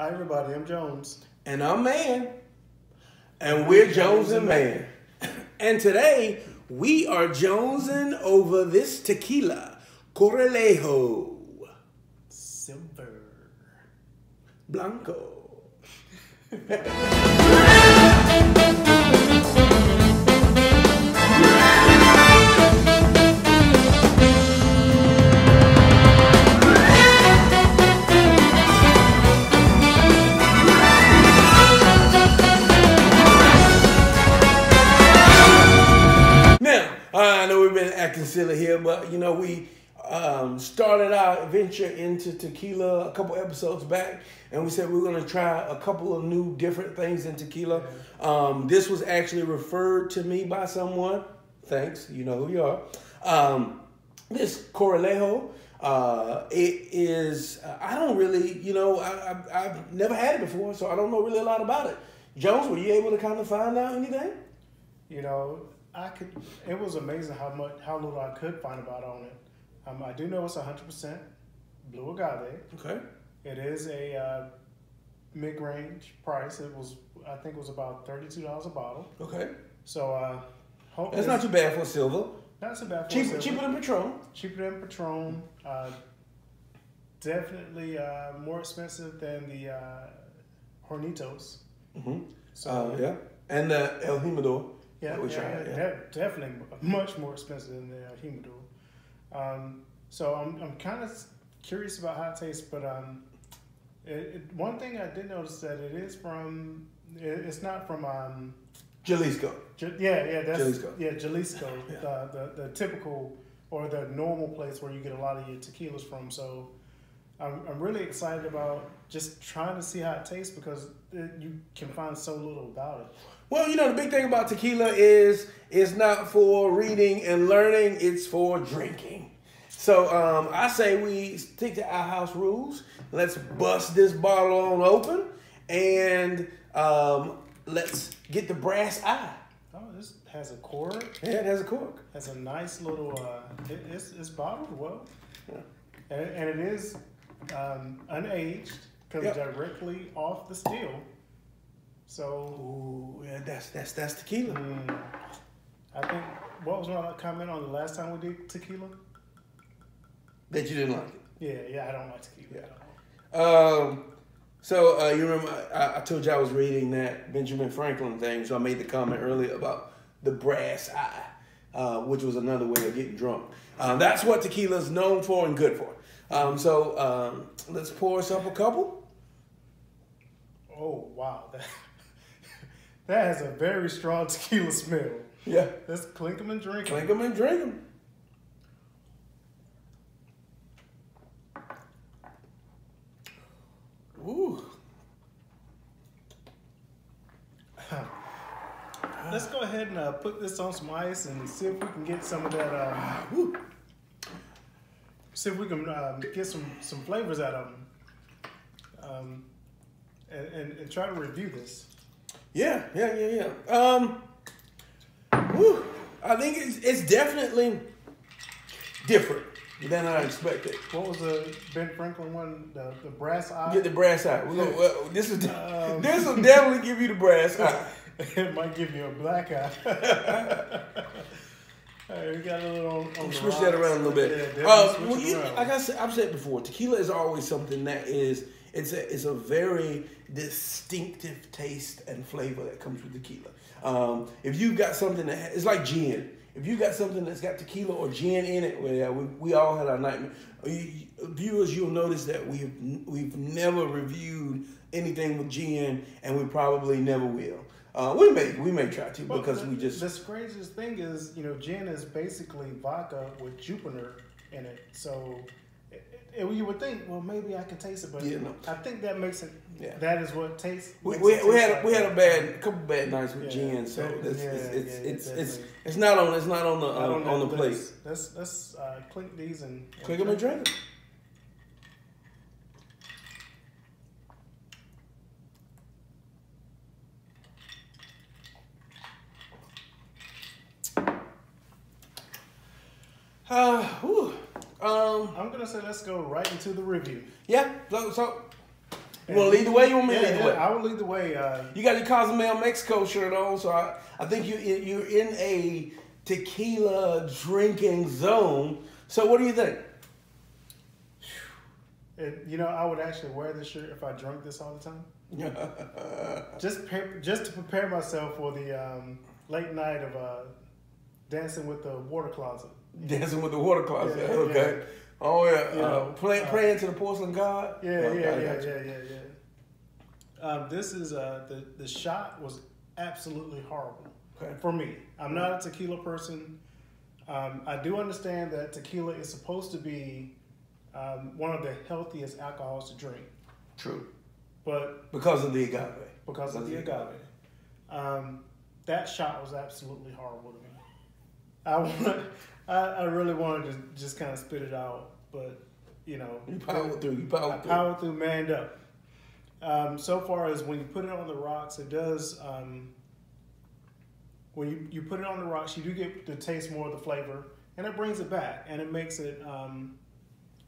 Hi, everybody. I'm Jones. And I'm Mann. And we're Jones and Mann. And today, we are jonesing over this tequila, Corralejo Silver. Blanco. started our venture into tequila a couple episodes back, and we said we are going to try a couple of new different things in tequila. Um, this was actually referred to me by someone. Thanks, you know who you are. Um, this Corralejo. Uh, it is, I don't really, you know, I, I, I've never had it before, so I don't know really a lot about it. Jones, were you able to kind of find out anything? You know, I could. It was amazing how much, how little I could find about on it. Um, I do know it's 100% blue agave. Okay. It is a uh, mid-range price. It was, I think, it was about thirty-two dollars a bottle. Okay. So, uh, hope That's not too bad for silver. not so bad. For Cheaper, silver. cheaper than Patron. cheaper than Patron. Uh, definitely uh, more expensive than the uh, Hornitos. Mm-hmm. So Uh, yeah. And the El Jimador. yeah, yeah, yeah, yeah. de- definitely much more expensive than the uh, Jimador. Um, so I'm I'm kind of curious about how it tastes, but um, it, it, one thing I did notice that it is from it, it's not from um, Jalisco. J- yeah, yeah, that's Jalisco. yeah, Jalisco, Yeah. The, the the typical or the normal place where you get a lot of your tequilas from. So I'm I'm really excited about just trying to see how it tastes because it, you can find so little about it. Well, you know, the big thing about tequila is it's not for reading and learning, it's for drinking. So um, I say we stick to our house rules. Let's bust this bottle on open and um, let's get the brass eye. Oh, this has a cork. Yeah, it has a cork. Has a nice little. Uh, it, it's it's bottled well, Yeah. and, and it is um, unaged, comes Yep. directly off the still. So Ooh, yeah, that's that's that's tequila. Mm, I think what was my comment on the last time we did tequila? That you didn't like it. Yeah, yeah, I don't like tequila. Yeah. Um, so uh, you remember I, I told you I was reading that Benjamin Franklin thing, so I made the comment earlier about the brass eye, uh, which was another way of getting drunk. Uh, that's what tequila is known for and good for. Um, so um, let's pour us up a couple. Oh wow, that has a very strong tequila smell. Yeah, Let's clink them and drink them Clink them and drink them. Ooh, Let's go ahead and uh, put this on some ice and see if we can get some of that. Um, Woo. see if we can um, get some some flavors out of them. Um, and, and, and try to review this. Yeah, yeah, yeah, yeah. Um, whew, I think it's, it's definitely different than I expected. What was the Ben Franklin one? The, the brass eye. Get the brass eye. We're gonna, well, this is Um. this will definitely give you the brass eye. it might give you a black eye. We got a little. On, Switch that around a little bit. Yeah, uh, well, you, like I said, I've said before, tequila is always something that is it's a it's a very distinctive taste and flavor that comes with tequila. Um, if you've got something that ha- it's like gin. If you've got something that's got tequila or gin in it, well, yeah, we, we all had our nightmare. You- you- Viewers, you'll notice that we've we've never reviewed anything with gin, and we probably never will. Uh, we may we may try to Well, because the, we just The craziest thing is, you know, gin is basically vodka with juniper in it. So it, you would think, well, maybe I can taste it, but Yeah, no. I think that makes it. Yeah. That is what tastes. We, we, it we had like we had a bad a couple bad nights with Yeah. gin, so Yeah, it's, yeah, it's, it's, yeah, it's, yeah, it's, it's not on it's not on the uh, on, that the plate. Let's let's uh, clink these and, and Click them and drink 'em. Uh, whew. Um, I'm gonna say let's go right into the review. yeah. So, so You want to lead the way? You want me to lead the way? I will lead the way. Uh, You got your Cozumel Mexico shirt on, so I, I think you you're in a tequila drinking zone. So what do you think? it, you know, I would actually wear this shirt if I drank this all the time. Just just to prepare myself for the um, late night of uh, dancing with the water closet. Dancing with the water closet. Yeah, okay. yeah. Oh yeah. You uh, play, uh, praying to the porcelain god. Yeah, Okay, yeah, I yeah, yeah, yeah, yeah. Um, this is uh, the the shot was absolutely horrible Okay. for me. I'm not a tequila person. Um, I do understand that tequila is supposed to be um, one of the healthiest alcohols to drink, True. but Because of the agave. because of the agave, um, that shot was absolutely horrible to me. I want, I, I really wanted to just kind of spit it out, but you know, You powered through. You I powered through. powered through, manned up. Um, so far as when you put it on the rocks, it does. Um, when you, you put it on the rocks, you do get to taste more of the flavor, and it brings it back, and it makes it um,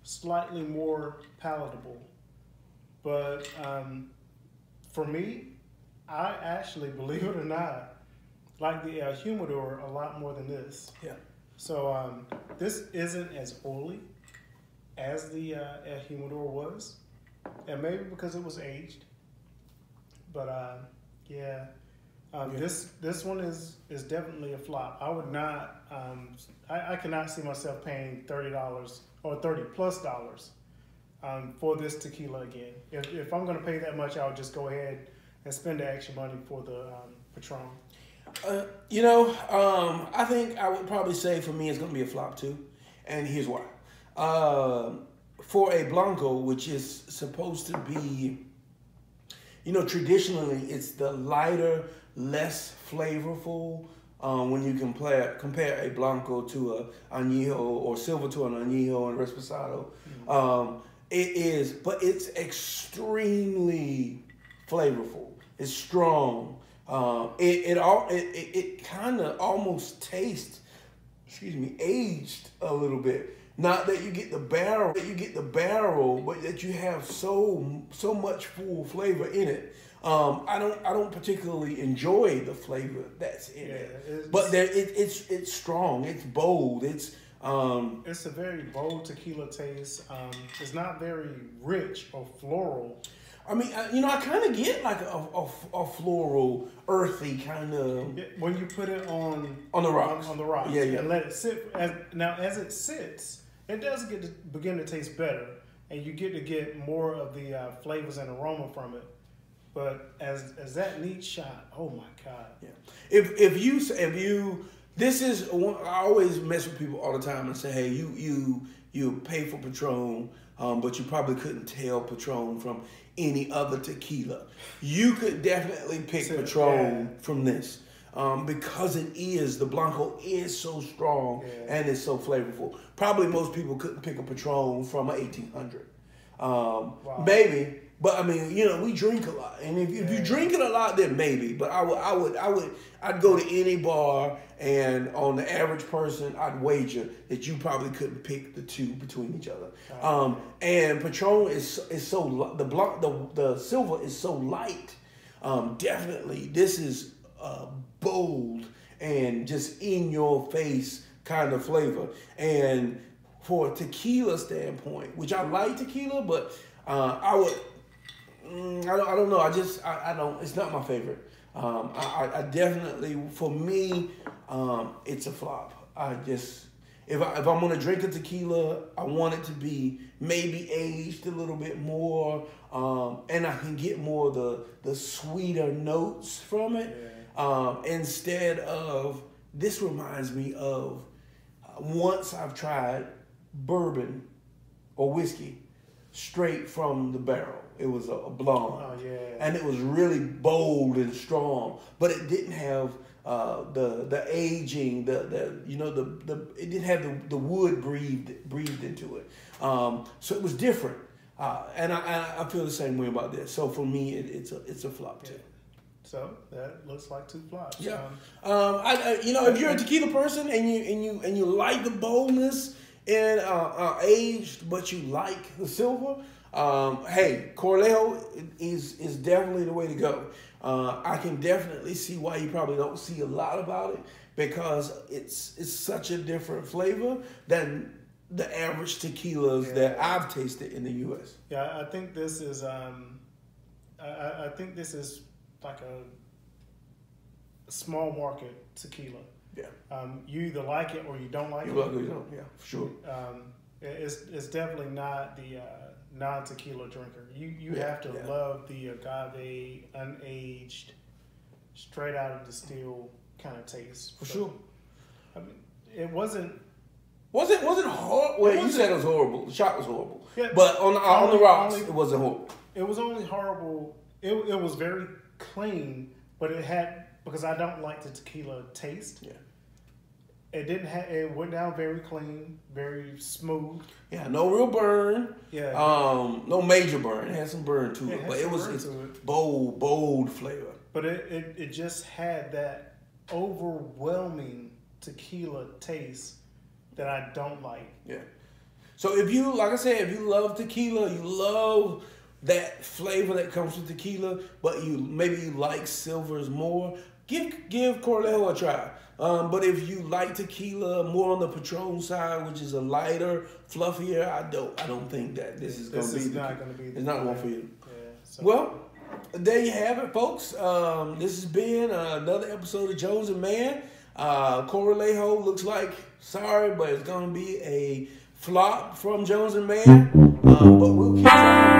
slightly more palatable. But um, for me, I actually, believe it or not, like the uh, Jimador a lot more than this. Yeah. So um, this isn't as oily as the uh, El Jimador was, and maybe because it was aged. But uh, yeah, um, Yeah. this this one is is definitely a flop. I would not. Um, I, I cannot see myself paying thirty dollars or thirty plus dollars um, for this tequila again. If, if I'm going to pay that much, I would just go ahead and spend the extra money for the um, Patron. Uh, you know, um, I think I would probably say for me it's going to be a flop too, and here's why. Um, for a blanco, which is supposed to be, you know, traditionally it's the lighter, less flavorful. Um, when you compare compare a blanco to a añejo or silver to an añejo and reposado, um, it is, but it's extremely flavorful. It's strong. Um, it it all it it, it kind of almost tastes, excuse me, aged a little bit. Not that you get the barrel, that you get the barrel, but that you have so so much full flavor in it. Um, I don't I don't particularly enjoy the flavor that's in Yeah, it, but there it, it's it's strong, it's bold, it's um, It's a very bold tequila taste. Um, it's not very rich or floral. I mean, I, you know, I kind of get like a, a, a floral, earthy kind of. When you put it on On the rocks. on, on the rocks, Yeah, yeah. and let it sit. As, now, as it sits, it does get to begin to taste better, and you get to get more of the uh, flavors and aroma from it. But as as that neat shot, oh my god! Yeah. If if you if you this is I always mess with people all the time and say, hey, you you you pay for Patron, um, but you probably couldn't tell Patron from any other tequila. You could definitely pick So, Patron yeah. from this. Um, because it is the Blanco is so strong Yeah. and it's so flavorful. Probably most people couldn't pick a Patron from an eighteen hundred. Um, Wow. Maybe, but I mean, you know, we drink a lot, and if, if you drink it a lot, then maybe. But I would, I would, I would, I'd go to any bar, and on the average person, I'd wager that you probably couldn't pick the two between each other. Um, and Patron is is so the blanc, the the silver is so light. Um, definitely, this is uh, bold and just in your face kind of flavor. And for a tequila standpoint, which I like tequila, but uh, I would Mm, I don't. I don't know. I just. I, I don't. It's not my favorite. Um, I, I, definitely, for me, um, it's a flop. I just. If I, if I'm gonna drink a tequila, I want it to be maybe aged a little bit more, um, and I can get more of the the sweeter notes from it. Um, instead of this reminds me of uh, once I've tried bourbon or whiskey straight from the barrel. It was a, a blonde Oh yeah, and it was really bold and strong, but it didn't have uh, the the aging, the the you know the the it didn't have the, the wood breathed breathed into it. Um, so it was different, uh, and I, I feel the same way about this. So for me, it, it's a it's a flop too. so that looks like two flops. Yeah. Um, Um, I, I, you know, if you're a tequila person and you and you and you like the boldness and uh, uh, aged, but you like the silver, Um, hey, Corralejo is is definitely the way to go. Uh, I can definitely see why you probably don't see a lot about it because it's it's such a different flavor than the average tequilas Yeah. that I've tasted in the U.S. Yeah, I think this is. Um, I- I, think this is like a small market tequila. Yeah, Um, you either like it or you don't like you it. look, you know, yeah, for sure. Um, it's it's definitely not the uh, non tequila drinker. You you Yeah, have to yeah. love the agave unaged, straight out of the still kind of taste. For But, sure. I mean, it wasn't. Was it wasn't horrible? Well, you said it was horrible. The shot was horrible. Yeah, but on the on the only- rocks, only- it wasn't horrible. It was only horrible. It it was very clean, but it had because I don't like the tequila taste. Yeah. It didn't have. It went down very clean, very smooth. Yeah, no real burn. Yeah. Um, no major burn. It had some burn to it it, but it was it's it. bold, bold flavor. But it, it, it just had that overwhelming tequila taste that I don't like. Yeah. So if you, like I said, if you love tequila, you love that flavor that comes with tequila, but you maybe you like silvers more, give give Corralejo a try. Um, but if you like tequila more on the Patron side, which is a lighter, fluffier, I don't I don't think that this is going to be is not going to be. it's not one for you. Yeah. So, Well, there you have it, folks. Um, this has been another episode of Jones and Mann. Uh, Corralejo looks like sorry, but it's gonna be a flop from Jones and Mann. Um, but we'll keep trying.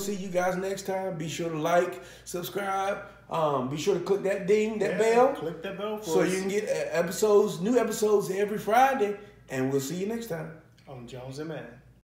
See you guys next time. Be sure to like, subscribe. Um, be sure to click that ding, that yeah, bell, Click that bell for so us you can get uh, episodes, new episodes every Friday. And we'll see you next time. on Jones and Mann.